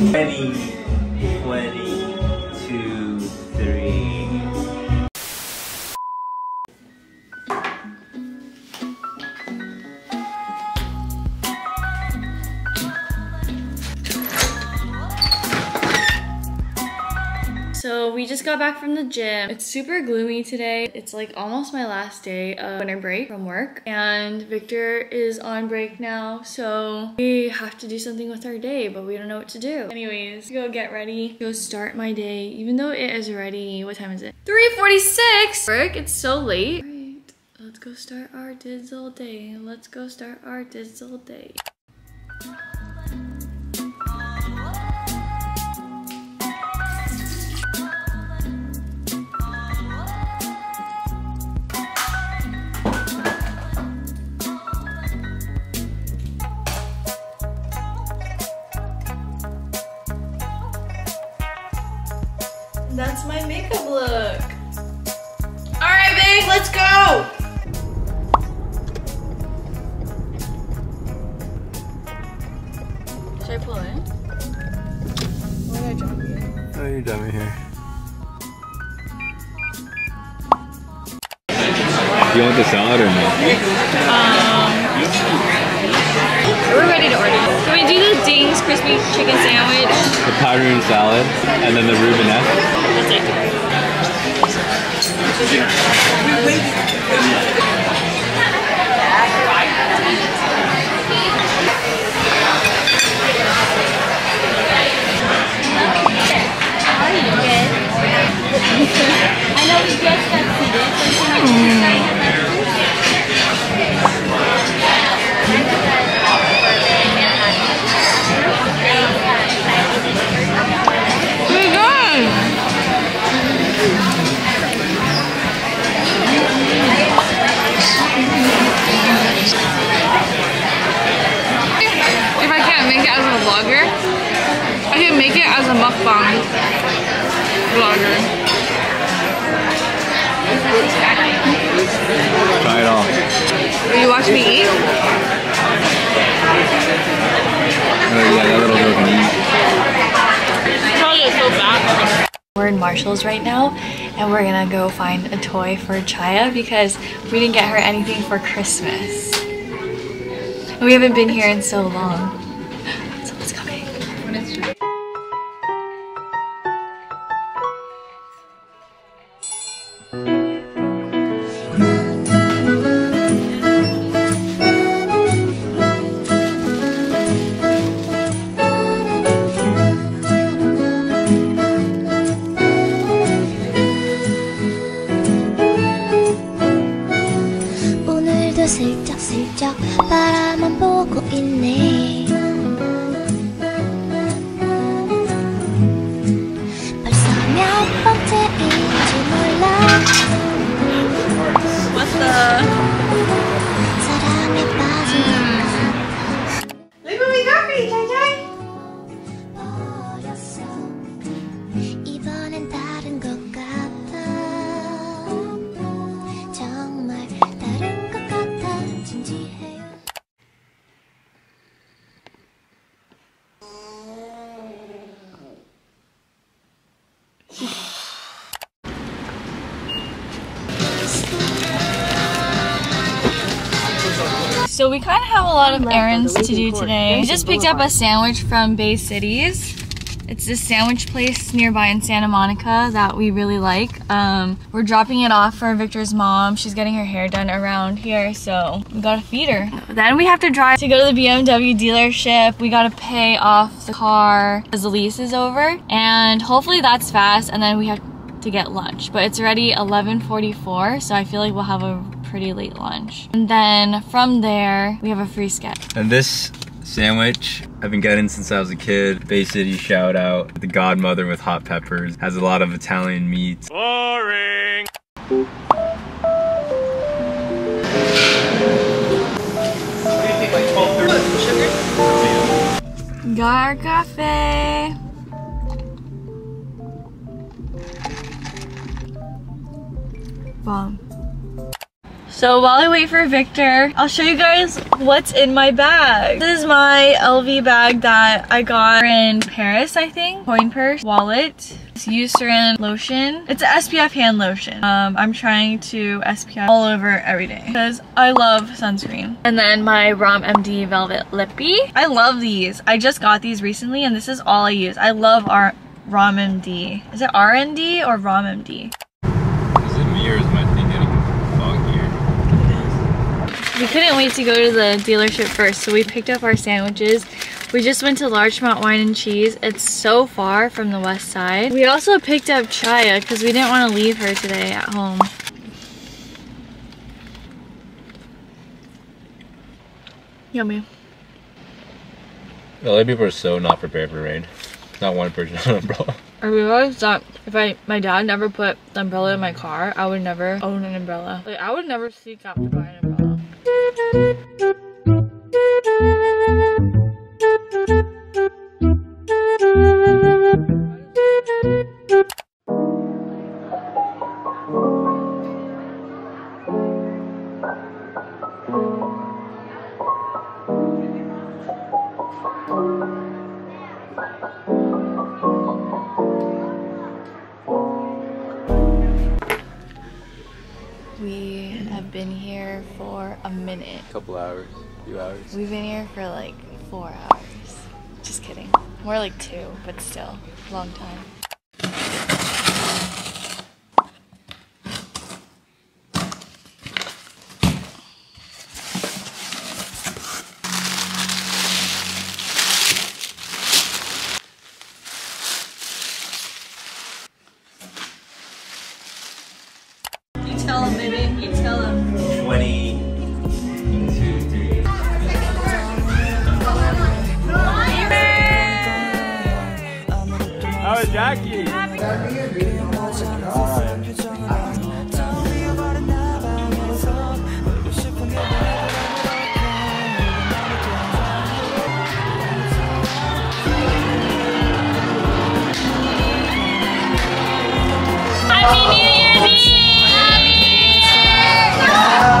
Ready, 20, So we just got back from the gym. It's super gloomy today. It's like almost my last day of winter break from work and Victor is on break now. So we have to do something with our day, but we don't know what to do. Anyways, go get ready, go start my day, even though it is already, what time is it? 3.46! Work, it's so late. All right, let's go start our digital day. Let's go start our digital day. That's my makeup look. All right, babe, let's go. Should I pull in? Why did I drop you? Oh, you're dummy here. Do you want the salad or no? We're crispy chicken sandwich? The powdery salad and then the Rubinette. That's it. I vlogger, I can make it as a mukbang vlogger. Try it all. Will you watch me eat? Oh yeah, that little girl can eat. Probably so bad. We're in Marshall's right now and we're gonna go find a toy for Chaya because we didn't get her anything for Christmas. We haven't been here in so long. 슬쩍슬쩍 바라만 보고 있네 So we kind of have a lot of errands to do today. We just picked up a sandwich from Bay Cities. It's this sandwich place nearby in Santa Monica that we really like. Um, we're dropping it off for Victor's mom. She's getting her hair done around here, so we gotta feed her. Then we have to drive to go to the BMW dealership. We gotta pay off the car as the lease is over, and hopefully that's fast. And then we have to get lunch, but it's already 11:44, so I feel like we'll have a pretty late lunch. And then from there, we have a free sketch. And this sandwich I've been getting since I was a kid. Bay City shout out. The godmother with hot peppers. Has a lot of Italian meats. Got our cafe. Bomb. So while I wait for Victor, I'll show you guys what's in my bag. This is my LV bag that I got in Paris, I think. Coin purse, wallet, Eucerin lotion. It's an SPF hand lotion. Um, I'm trying to SPF all over every day because I love sunscreen. And then my Rom MD Velvet Lippy. I love these. I just got these recently and this is all I use. I love our Rom MD. Is it RND or Rom MD? Is it me or is my thing? We couldn't wait to go to the dealership first, so we picked up our sandwiches. We just went to Larchmont Wine and Cheese. It's so far from the west side. We also picked up Chaya because we didn't want to leave her today at home. Yummy. LA people are so not prepared for rain. Not one person on an umbrella. I realized that if I my dad never put the umbrella in my car, I would never own an umbrella. Like I would never seek out to buy an umbrella. We have been here for a minute. A couple hours, a few hours. We've been here for like four hours. Just kidding. More like two, but still, long time. You tell him, How is Jackie? Happy New Year's Eve!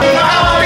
Happy New